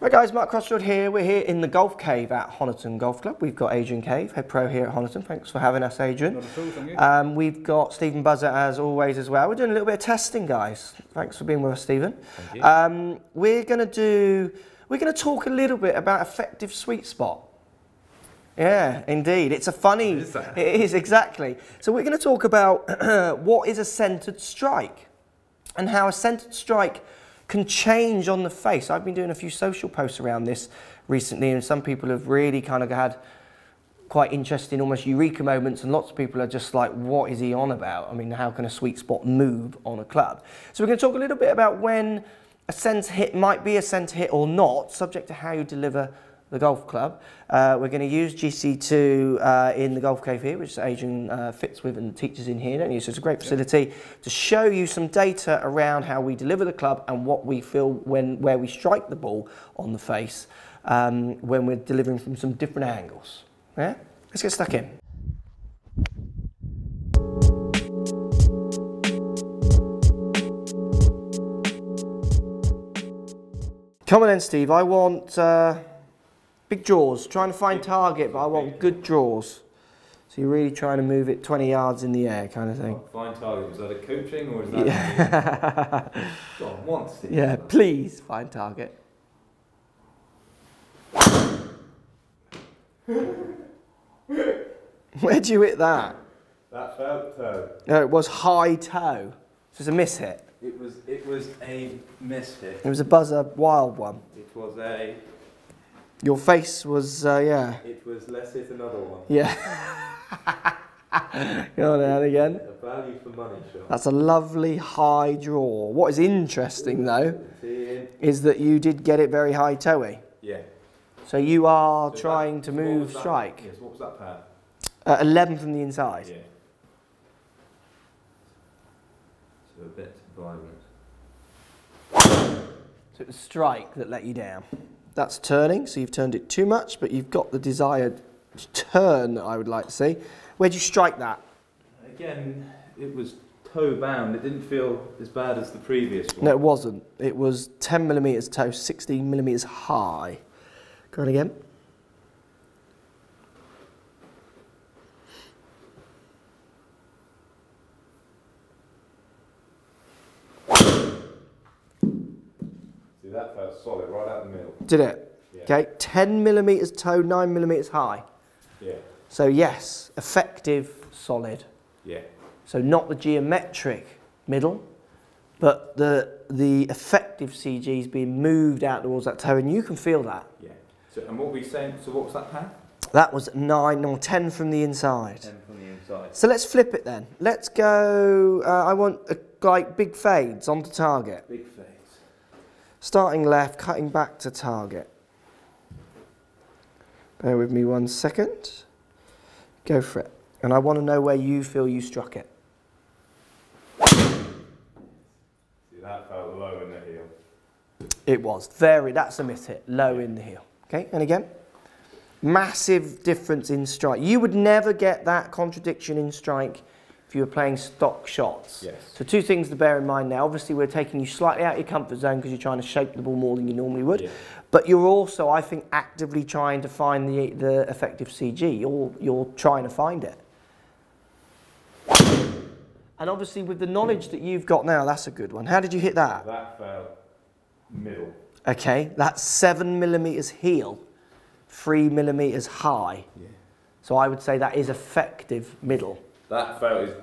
Right guys, Mark Crossfield here. We're here in the Golf Cave at Honiton Golf Club. We've got Adrian Cave, head pro here at Honiton. Thanks for having us, Adrian. Not at all, thank you. Um, we've got Stephen Buzza as always as well. We're doing a little bit of testing, guys. Thanks for being with us, Stephen. Thank you. Um, we're going to do. We're going to talk a little bit about effective sweet spot. Yeah, indeed. It's a funny. What is that? It is exactly. So we're going to talk about what is a centered strike and how a centered strike can change on the face. I've been doing a few social posts around this recently, and some people have really kind of had quite interesting, almost eureka moments, and lots of people are just like, what is he on about? I mean, how can a sweet spot move on a club? So we're going to talk a little bit about when a centre hit might be a centre hit or not, subject to how you deliver the golf club. Uh, we're going to use GC2 uh, in the golf cave here, which Adrian uh, fits with and teaches in here, don't you? So it's a great facility to show you some data around how we deliver the club and what we feel when where we strike the ball on the face um, when we're delivering from some different angles. Yeah, let's get stuck in. Come on then, Steve. I want uh, big draws. Trying to find target, but I want good draws. So you're really trying to move it 20 yards in the air, kind of thing. Fine target. Is that a coaching or is that? Yeah. Go on, once. yeah. Please find target. Where'd you hit that? That felt toe. No, it was high toe. So it's a miss hit. It was. It was a miss hit. It was a buzzer wild one. It was a. Your face was, uh, yeah. It was less hit another one. Yeah. Go on then again. A value for money shot. That's a lovely high draw. What is interesting though is that you did get it very high toey. Yeah. So you are So trying that- to move strike. Yes. What was that path? Uh, 11 from the inside. Yeah. So a bit violent. So it was strike that let you down. That's turning, so you've turned it too much, but you've got the desired turn that I would like to see. Where'd you strike that? Again, it was toe bound. It didn't feel as bad as the previous one. No, it wasn't. It was 10 millimetres toe, 16 millimetres high. Go on again. See, that felt solid right out the middle. Did it? Yeah. Okay, 10 millimetres toe, 9 millimetres high. Yeah. So yes, effective, solid. Yeah. So not the geometric middle, but the the effective CG is being moved out towards that toe, and you can feel that. Yeah. So, and what were we saying? So, what was that path? That was nine or ten from the inside. Ten from the inside. So let's flip it then. Let's go. Uh, I want uh like big fades onto target. Big fades. Starting left, cutting back to target. Bear with me one second. Go for it. And I want to know where you feel you struck it. See, that felt low in the heel. It was very. That's a miss hit, low in the heel. Okay, and again, massive difference in strike. You would never get that contradiction in strike if you were playing stock shots. Yes. So two things to bear in mind now. Obviously, we're taking you slightly out of your comfort zone because you're trying to shape the ball more than you normally would. Yeah. But you're also, I think, actively trying to find the the effective CG. You're you're trying to find it. And obviously, with the knowledge that you've got now, that's a good one. How did you hit that? That felt middle. Okay, that's seven millimeters heel, three millimeters high. Yeah. So I would say that is effective middle. That felt as,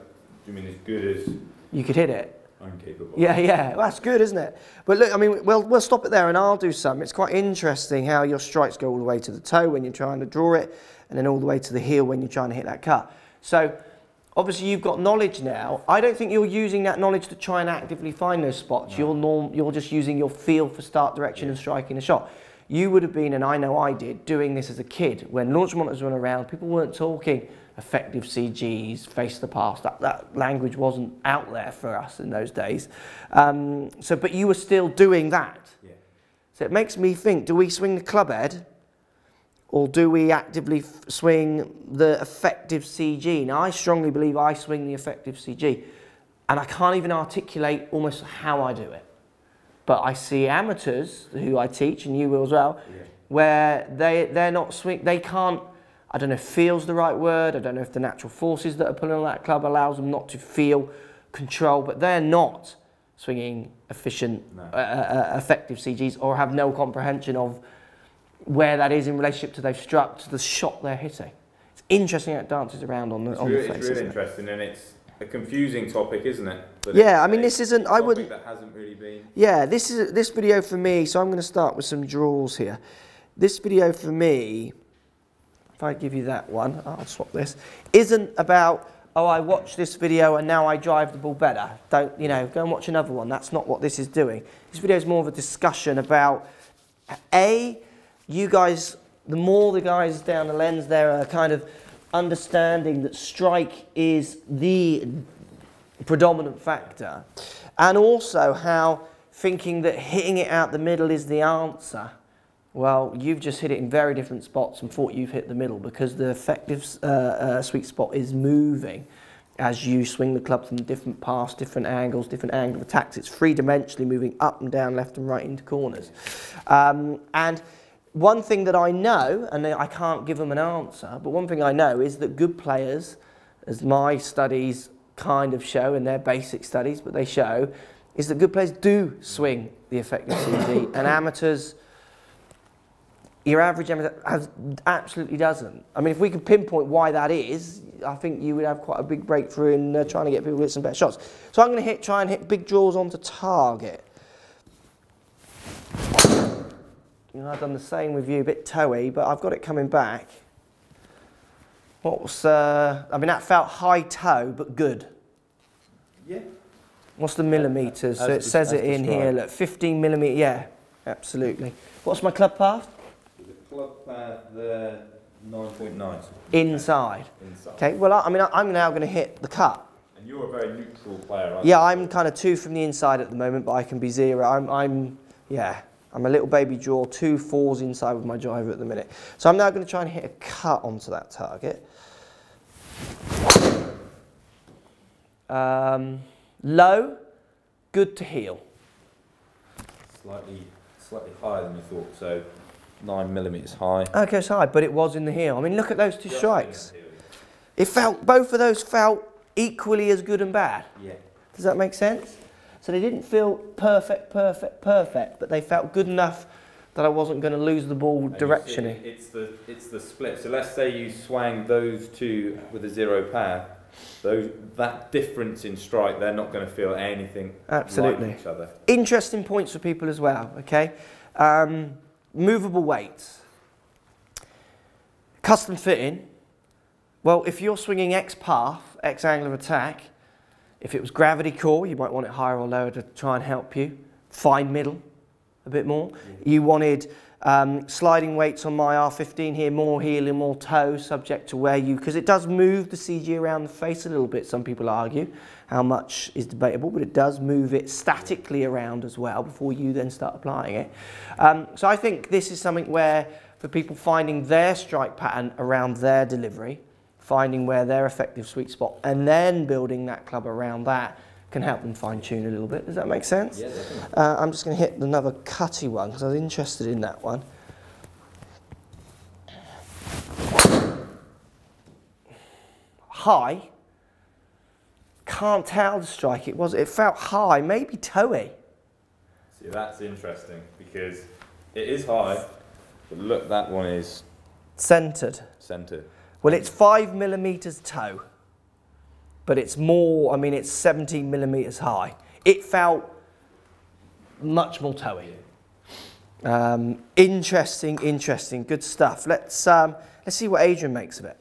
you mean as good as You could hit it. I'm capable. Yeah, yeah, well, that's good, isn't it? But look, I mean, we'll, we'll stop it there and I'll do some. It's quite interesting how your strikes go all the way to the toe when you're trying to draw it, and then all the way to the heel when you're trying to hit that cut. So obviously you've got knowledge now. I don't think you're using that knowledge to try and actively find those spots. You're, norm, you're just using your feel for start direction and striking a shot. You would have been, and I know I did, doing this as a kid when launch monitors were around. People weren't talking effective CGs, face to path. That, that language wasn't out there for us in those days. Um, so, but you were still doing that. Yeah. So it makes me think: Do we swing the club head, or do we actively f- swing the effective CG? Now, I strongly believe I swing the effective CG, and I can't even articulate almost how I do it. But I see amateurs who I teach, and you will as well, Yeah. where they they're not swing. They can't. I don't know if feel's the right word. I don't know if the natural forces that are pulling on that club allows them not to feel control, but they're not swinging efficient, No. uh, uh, uh, effective CGs, or have no comprehension of where that is in relationship to they've struck to the shot they're hitting. It's interesting how it dances around on the It's on really, the face. it's really isn't it? interesting, and it's a confusing topic, isn't it? But Yeah, I mean, this isn't- I wouldn't- That hasn't really been. Yeah, this is this video for me. So I'm going to start with some draws here. This video for me, if I give you that one, I'll swap this. Isn't about oh I watched this video and now I drive the ball better. Don't you know? Go and watch another one. That's not what this is doing. This video is more of a discussion about a you guys. The more the guys down the lens there are kind of understanding that strike is the predominant factor, and also how thinking that hitting it out the middle is the answer. Well, you've just hit it in very different spots and thought you've hit the middle because the effective uh, uh, sweet spot is moving as you swing the club from different paths, different angles, different angle of attacks. It's three dimensionally moving up and down, left and right into corners. Um, and one thing that I know, and I can't give them an answer, but one thing I know is that good players, as my studies kind of show, and they're basic studies, but they show, is that good players do swing the effective CG, and amateurs, your average has, absolutely doesn't. I mean, if we could pinpoint why that is, I think you would have quite a big breakthrough in uh, trying to get people to hit some better shots. So I'm going to hit, try and hit big draws onto target. You know, I've done the same with you, a bit toey, but I've got it coming back. What was, uh, I mean, that felt high toe, but good. Yeah. What's the millimetres? So it says it in here, look, 15 millimetre, yeah, absolutely. What's my club path? The club path nine point nine Inside. inside. Okay, well, I, I mean, I, I'm now going to hit the cut. And you're a very neutral player, aren't Yeah, I'm kind of two from the inside at the moment, but I can be zero. I'm, I'm, yeah, I'm a little baby draw, two fours inside with my driver at the minute. So I'm now going to try and hit a cut onto that target. Um, low, good to heel. Slightly, slightly higher than you thought. So nine millimeters high. Okay, it's high, but it was in the heel. I mean, look at those two Just strikes. in the heel. It felt, both of those felt equally as good and bad. Yeah. Does that make sense? So they didn't feel perfect, perfect, perfect, but they felt good enough that I wasn't going to lose the ball And you see directionally. It's the it's the split. So let's say you swang those two with a zero path. Those that difference in strike, they're not going to feel anything Absolutely. like each other. Interesting points for people as well, okay? Um, movable weights. Custom fitting. Well, if you're swinging X path, X angle of attack, if it was gravity core, you might want it higher or lower to try and help you. Fine middle a bit more. You wanted um, sliding weights on my R15 here, more heel and more toe, subject to where you, because it does move the CG around the face a little bit, some people argue. How much is debatable, but it does move it statically around as well before you then start applying it. Um, so I think this is something where, for people finding their strike pattern around their delivery, finding where their effective sweet spot, and then building that club around that can help them fine tune a little bit. Does that make sense? Yeah. Uh, I'm just going to hit another cutty one because I was interested in that one. High. Can't tell the strike. It was. It felt high, maybe toey. See, that's interesting because it is high, but look, that one is Centered. centered. Well, it's five millimeters toe, but it's more. I mean, it's 17 millimeters high. It felt much more toey. Um, interesting, interesting, good stuff. Let's um, let's see what Adrian makes of it.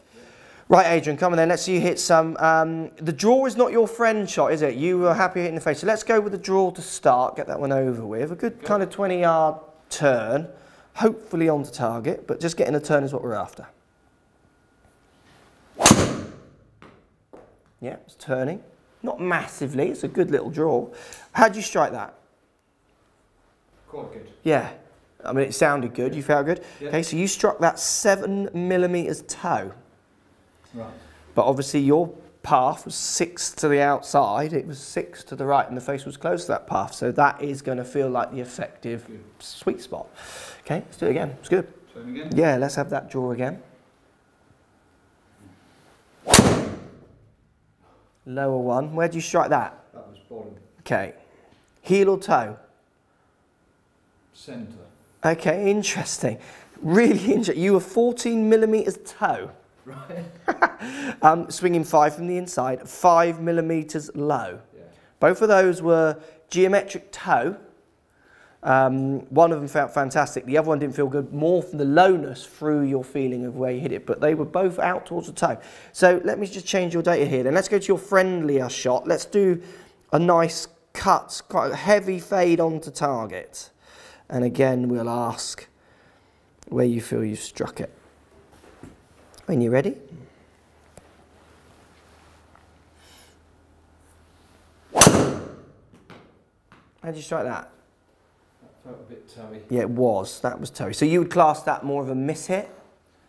Right, Adrian, come on then. Let's see you hit some. Um, the draw is not your friend shot, is it? You were happy hitting the face. So let's go with the draw to start. Get that one over with. A good kind of 20 yard turn, hopefully onto target, but just getting a turn is what we're after. Yeah, it's turning. Not massively. It's a good little draw. How'd you strike that? Quite good. Yeah. I mean, it sounded good. You felt good. Yeah. Okay, so you struck that seven millimeters toe, Right. but obviously you're path was six to the outside, it was six to the right, and the face was close to that path. So that is going to feel like the effective Good. sweet spot. Okay, let's do it again. It's good. Again. Yeah, let's have that draw again. Lower one. Where do you strike that? That was bottom. Okay. Heel or toe? Centre. Okay, interesting. Really interesting. You were 14 millimeters toe. Right. Um, swinging five from the inside, five millimeters low. Yeah. Both of those were geometric toe. Um, one of them felt fantastic. The other one didn't feel good, more from the lowness through your feeling of where you hit it. But they were both out towards the toe. So let me just change your data here. Then let's go to your friendlier shot. Let's do a nice cut, quite a heavy fade onto target. And again, we'll ask where you feel you've struck it. When you're ready. How'd you strike that? That felt a bit toey. Yeah, it was. That was Terry. So you would class that more of a miss hit?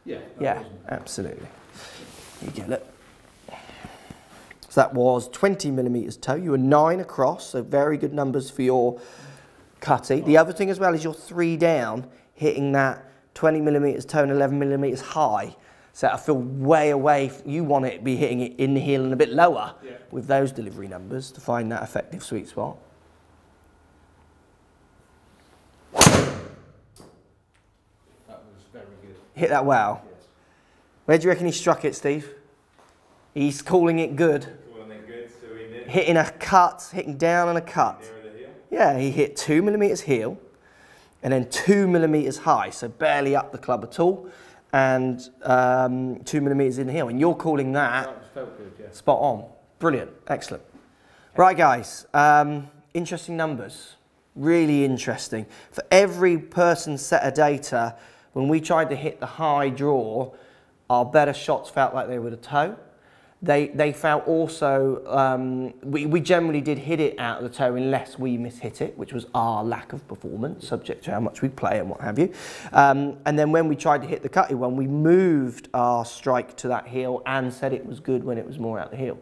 Yeah. yeah, wasn't- absolutely. You get it. So that was 20 millimetres toe. You were nine across, so very good numbers for your cutty. The other thing as well is your three down, hitting that 20 millimetres toe and 11 millimetres high. So I feel way away. You want it to be hitting it in the heel and a bit lower Yeah. with those delivery numbers to find that effective sweet spot. That was very good. Hit that well. Where do you reckon he struck it, Steve? He's calling it good. Calling it good, so Hitting a cut, hitting down on a cut. nearer the heel. Yeah, he hit two millimetres heel and then two millimetres high, so barely up the club at all, and um, two millimetres in the heel. And you're calling that That good, yes. spot on. Brilliant, excellent. Right, guys, um, interesting numbers. Really interesting. For every person set of data, when we tried to hit the high draw, our better shots felt like they were the toe. They, they felt also, um, we, we generally did hit it out of the toe unless we mishit it, which was our lack of performance, subject to how much we play and what have you. Um, and then when we tried to hit the cutty one, we moved our strike to that heel and said it was good when it was more out the heel.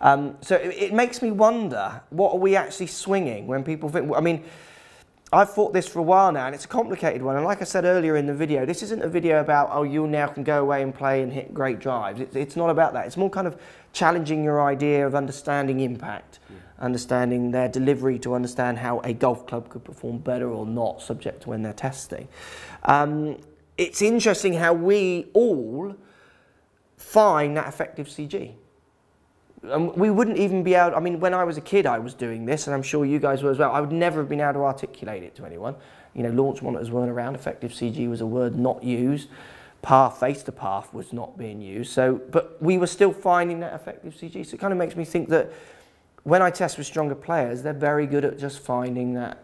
Um, so it, it makes me wonder, what are we actually swinging when people think, I mean, I've thought this for a while now, and it's a complicated one. And like I said earlier in the video, this isn't a video about, oh, you now can go away and play and hit great drives. It's, it's not about that. It's more kind of challenging your idea of understanding impact, understanding their delivery to understand how a golf club could perform better or not, subject to when they're testing. Um, it's interesting how we all find that effective CG. Um, we wouldn't even be able, I mean, when I was a kid, I was doing this, and I'm sure you guys were as well. I would never have been able to articulate it to anyone. You know, launch monitors weren't around, effective CG was a word not used, path, face to path was not being used. So, but we were still finding that effective CG. So it kind of makes me think that when I test with stronger players, they're very good at just finding that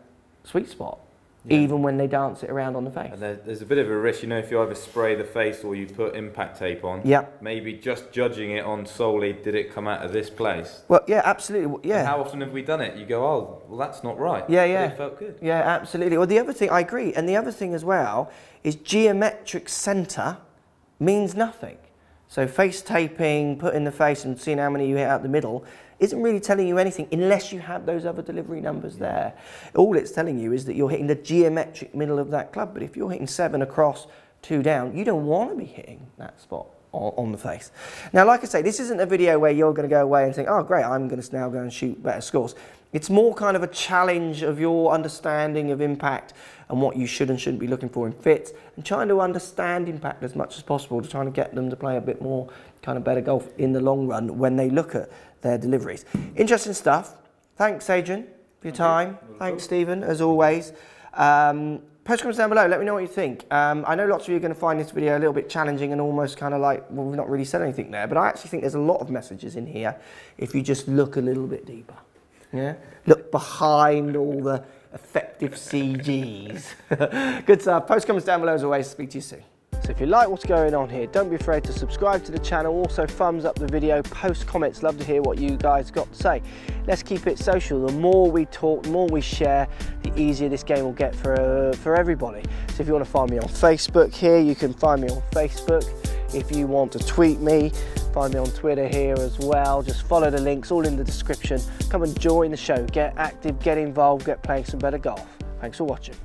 sweet spot, Yeah. even when they dance it around on the face. And there, there's a bit of a risk, you know, if you either spray the face or you put impact tape on. Yeah. Maybe just judging it on solely did it come out of this place. Well, yeah, absolutely. And Yeah. how often have we done it? You go, oh, well, that's not right. Yeah, But yeah. it felt good. Yeah, absolutely. Well, the other thing, I agree. And the other thing as well is geometric centre means nothing. So face taping, putting the face and seeing how many you hit out the middle isn't really telling you anything unless you have those other delivery numbers there. All it's telling you is that you're hitting the geometric middle of that club. But if you're hitting seven across, two down, you don't want to be hitting that spot on, on the face. Now, like I say, this isn't a video where you're going to go away and think, oh, great, I'm going to now go and shoot better scores. It's more kind of a challenge of your understanding of impact and what you should and shouldn't be looking for in fits and trying to understand impact as much as possible to trying to get them to play a bit more kind of better golf in the long run when they look at their deliveries. Interesting stuff. Thanks, Adrian, for your time. Thanks, Stephen, as always. Um, post comments down below. Let me know what you think. Um, I know lots of you are going to find this video a little bit challenging and almost kind of like, well, we've not really said anything there, but I actually think there's a lot of messages in here if you just look a little bit deeper. Yeah? Look behind all the effective CGs. Good stuff. Post comments down below as always. Speak to you soon. If you like what's going on here, don't be afraid to subscribe to the channel. Also thumbs up the video, post comments. Love to hear what you guys got to say. Let's keep it social. The more we talk, the more we share, the easier this game will get for, uh, for everybody. So if you want to find me on Facebook here, you can find me on Facebook. If you want to tweet me, Find me on Twitter here as well. Just follow the links, all in the description. Come and join the show. Get active, get involved, get playing some better golf. Thanks for watching.